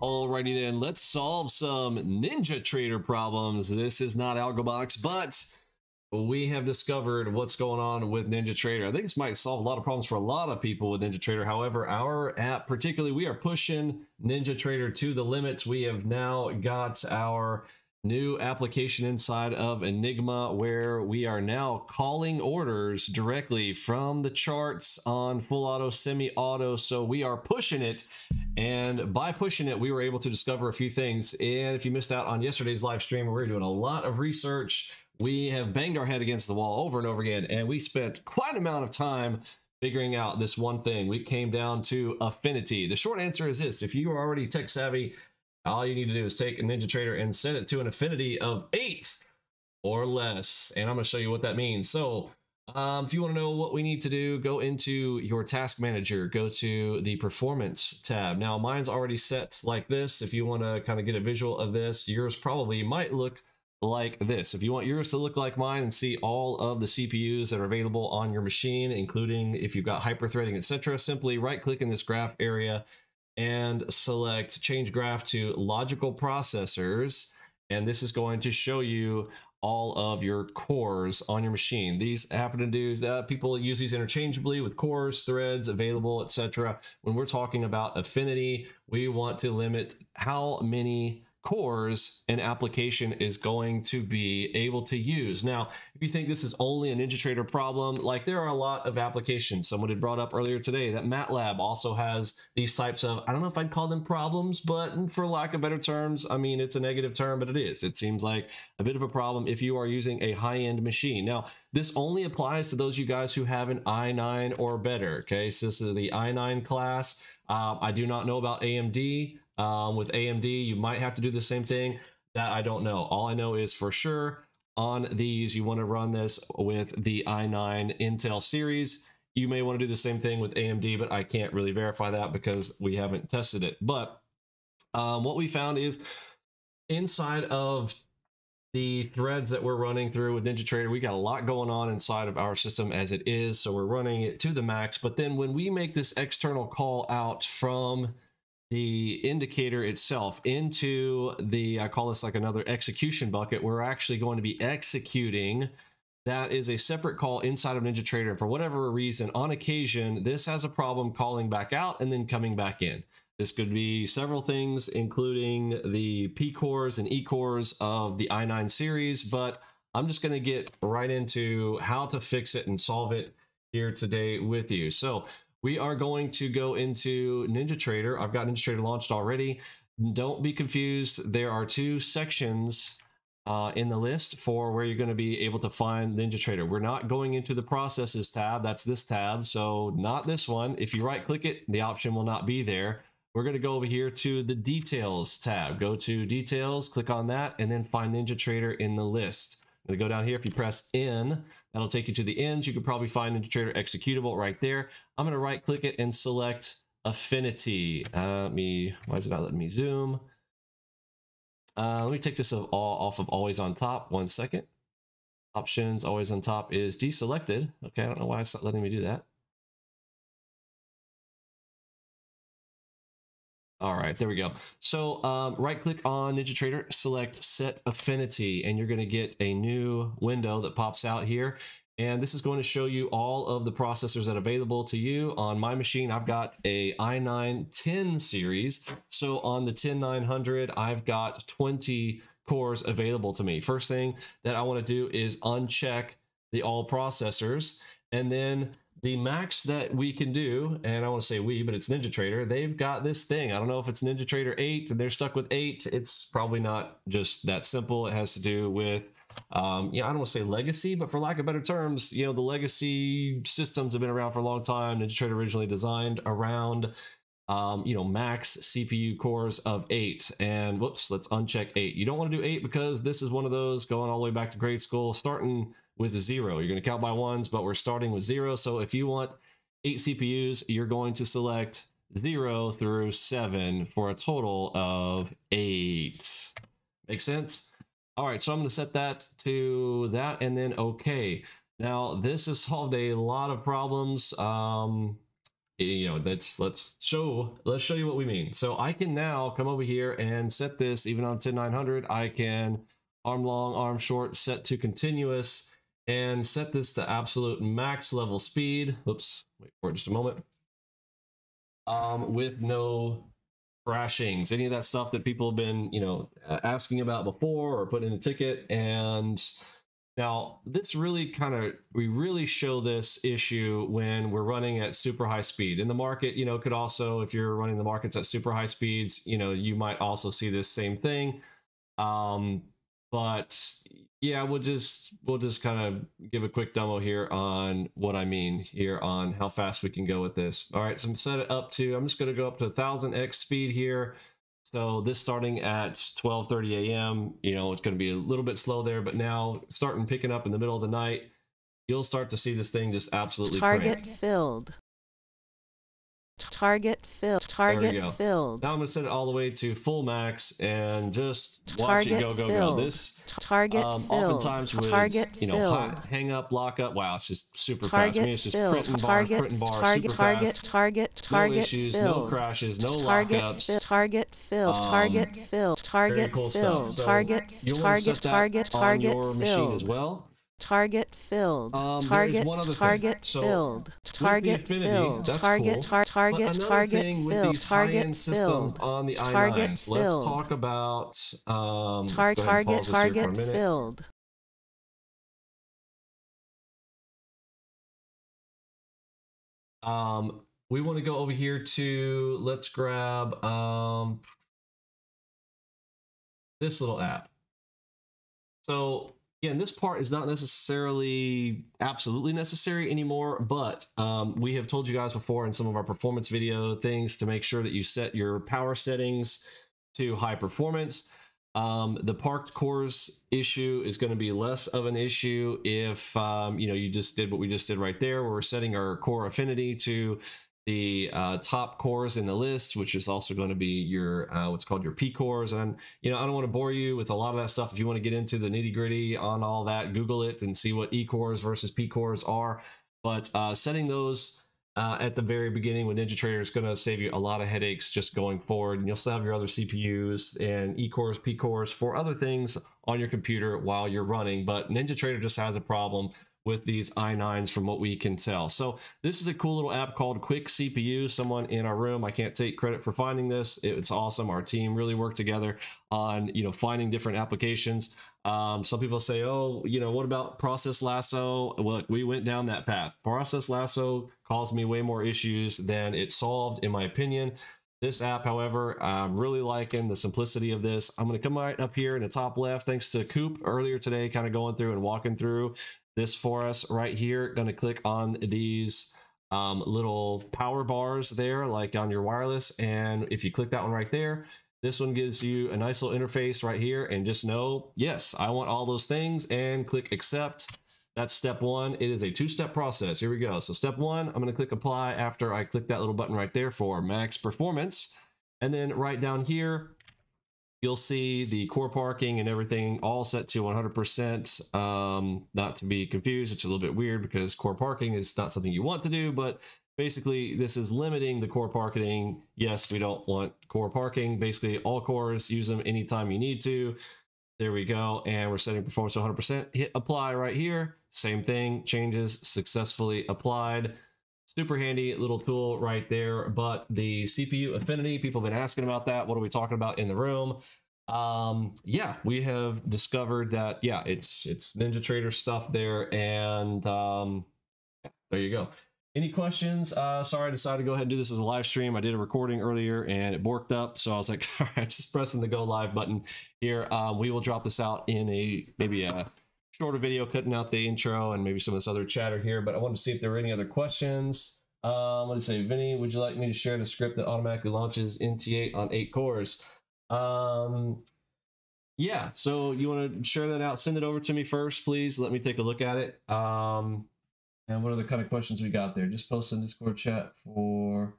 Alrighty then, let's solve some Ninja Trader problems. This is not AlgoBox, but we have discovered what's going on with Ninja Trader. I think this might solve a lot of problems for a lot of people with Ninja Trader. However, our app, particularly, we are pushing Ninja Trader to the limits. We have now got our new application inside of Enigma where we are now calling orders directly from the charts on full auto, semi auto. So we are pushing it. And by pushing it, we were able to discover a few things. And if you missed out on yesterday's live stream, we we're doing a lot of research. We have banged our head against the wall over and over again, and we spent quite an amount of time figuring out this one thing. We came down to affinity. The short answer is this if you are already tech savvy, all you need to do is take a NinjaTrader and set it to an affinity of eight or less. And I'm going to show you what that means. So um, if you want to know what we need to do, go into your task manager, go to the performance tab. Now mine's already set like this. If you want to kind of get a visual of this, yours probably might look like this. If you want yours to look like mine and see all of the CPUs that are available on your machine, including if you've got hyperthreading, etc., simply right click in this graph area and select change graph to logical processors. And this is going to show you all of your cores on your machine. These happen to do that. Uh, people use these interchangeably with cores, threads, available, etc. When we're talking about affinity, we want to limit how many cores an application is going to be able to use. Now, if you think this is only a NinjaTrader problem, like there are a lot of applications. Someone had brought up earlier today that MATLAB also has these types of, I don't know if I'd call them problems, but for lack of better terms, I mean, it's a negative term, but it is. It seems like a bit of a problem if you are using a high-end machine. Now, this only applies to those you guys who have an i9 or better, okay? So this is the i9 class. Uh, I do not know about AMD. Um, with AMD, you might have to do the same thing. That I don't know. All I know is for sure on these, you want to run this with the i9 Intel series. You may want to do the same thing with AMD, but I can't really verify that because we haven't tested it. But um, what we found is inside of the threads that we're running through with NinjaTrader, we got a lot going on inside of our system as it is. So we're running it to the max. But then when we make this external call out from the indicator itself into the, I call this like another execution bucket. We're actually going to be executing. That is a separate call inside of NinjaTrader. And for whatever reason, on occasion, this has a problem calling back out and then coming back in. This could be several things, including the P cores and E cores of the i9 series, but I'm just going to get right into how to fix it and solve it here today with you. So we are going to go into Ninja Trader. I've got Ninja Trader launched already. Don't be confused. There are two sections uh, in the list for where you're going to be able to find Ninja Trader. We're not going into the processes tab. That's this tab. So not this one. If you right click it, the option will not be there. We're going to go over here to the details tab. Go to details, click on that, and then find Ninja Trader in the list. I'm going to go down here. If you press in, That'll take you to the ends. You could probably find Trader executable right there. I'm going to right click it and select affinity. Uh, me, why is it not letting me zoom? Uh, let me take this all off of always on top. One second. Options always on top is deselected. Okay, I don't know why it's not letting me do that. All right, there we go. So um, right click on NinjaTrader, select set affinity, and you're gonna get a new window that pops out here. And this is going to show you all of the processors that are available to you. On my machine, I've got a i9 10 series. So on the 10900, I've got 20 cores available to me. First thing that I wanna do is uncheck the all processors and then the max that we can do, and I want to say we, but it's Ninja Trader. they've got this thing. I don't know if it's Ninja Trader 8 and they're stuck with 8. It's probably not just that simple. It has to do with, um, you know, I don't want to say legacy, but for lack of better terms, you know, the legacy systems have been around for a long time. NinjaTrader originally designed around, um, you know, max CPU cores of 8. And whoops, let's uncheck 8. You don't want to do 8 because this is one of those going all the way back to grade school, starting with a zero. You're going to count by ones, but we're starting with zero. So if you want eight CPUs, you're going to select zero through seven for a total of eight. Make sense? All right, so I'm going to set that to that and then okay. Now, this has solved a lot of problems. Um, you know that's let's show let's show you what we mean so i can now come over here and set this even on 10900 i can arm long arm short set to continuous and set this to absolute max level speed oops wait for just a moment um with no crashings any of that stuff that people have been you know asking about before or put in a ticket and now, this really kind of, we really show this issue when we're running at super high speed. In the market, you know, could also, if you're running the markets at super high speeds, you know, you might also see this same thing. Um, but yeah, we'll just, we'll just kind of give a quick demo here on what I mean here on how fast we can go with this. All right, so I'm set it up to, I'm just going to go up to 1000x speed here. So this starting at 12:30 a.m., you know, it's going to be a little bit slow there, but now starting picking up in the middle of the night, you'll start to see this thing just absolutely target crank. filled. Target filled. Target filled. Now I'm going to set it all the way to full max and just watch target it go, go, filled. go. This target um, filled. oftentimes with target you know filled. hang up, lock up. Wow, it's just super target fast. I mean, it's just filled. printing bars, target printing bars, target super target fast. target no target issues, filled. no crashes, no target lockups. fill, target filled Um, target filled target cool stuff. filled So target You'll want to target set that target on target your machine as filled well. target filled Um, there is target one other thing. target So, filled the target Affinity, filled that's target cool. tar- But target another target thing with filled these target high-end systems filled. On the target i9s, let's filled. talk about um, tar- go ahead and target pause this here for a target target filled. Um, we want to go over here to let's grab um, this little app. So again, this part is not necessarily absolutely necessary anymore, but um, we have told you guys before in some of our performance video things to make sure that you set your power settings to high performance. Um, the parked cores issue is going to be less of an issue if um, you know you just did what we just did right there, where we're setting our core affinity to the uh, top cores in the list, which is also going to be your uh, what's called your P cores. And you know I don't want to bore you with a lot of that stuff. If you want to get into the nitty gritty on all that, Google it and see what E cores versus P cores are. But uh, setting those uh, at the very beginning with NinjaTrader is going to save you a lot of headaches just going forward. And you'll still have your other CPUs and E cores, P cores for other things on your computer while you're running. But NinjaTrader just has a problem with these i9s from what we can tell. So this is a cool little app called Quick CPU. Someone in our room, I can't take credit for finding this. It's awesome. Our team really worked together on, you know, finding different applications. Um, some people say, oh, you know, what about Process Lasso? Look, we went down that path. Process Lasso caused me way more issues than it solved, in my opinion. This app, however, I'm really liking the simplicity of this. I'm going to come right up here in the top left, thanks to Coop earlier today, kind of going through and walking through this for us right here. Going to click on these um, little power bars there, like on your wireless. And if you click that one right there, this one gives you a nice little interface right here and just know, yes, I want all those things and click accept. That's step one. It is a two-step process. Here we go. So step one, I'm going to click apply after I click that little button right there for max performance. And then right down here, you'll see the core parking and everything all set to 100%. Um, not to be confused, it's a little bit weird because core parking is not something you want to do, but basically this is limiting the core parking. Yes, we don't want core parking. Basically all cores, use them anytime you need to. There we go. And we're setting performance to 100%. Hit apply right here. Same thing, changes successfully applied. Super handy little tool right there. But the CPU affinity, people have been asking about that. What are we talking about in the room? Um, yeah, we have discovered that, yeah, it's it's NinjaTrader stuff there. And um, yeah, there you go. Any questions? Uh, sorry, I decided to go ahead and do this as a live stream. I did a recording earlier and it borked up. So I was like, all right, just pressing the go live button here. Um, we will drop this out in a maybe a shorter video cutting out the intro and maybe some of this other chatter here. But I wanted to see if there were any other questions. Um, what to say, Vinny, would you like me to share the script that automatically launches NT8 on eight cores? Um, yeah, so you want to share that out? Send it over to me first, please. Let me take a look at it. Um, and what are the kind of questions we got there? Just post in Discord chat for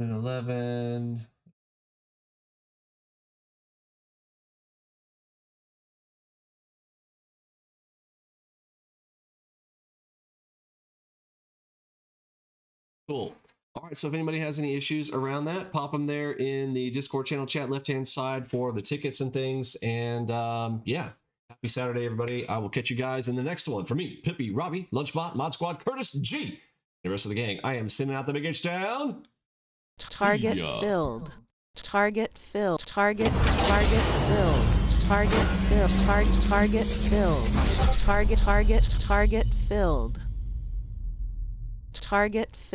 11. Cool. All right, so if anybody has any issues around that, pop them there in the Discord channel chat left hand side for the tickets and things. And um, yeah, happy Saturday, everybody. I will catch you guys in the next one. For me, Pippi, Robbie, Lunchbot, Mod Squad, Curtis, G, and the rest of the gang, I am sending out the big H down. Target Yeah. filled. Target filled. Target target filled. Target filled. Target target filled. Target target target filled. Target filled.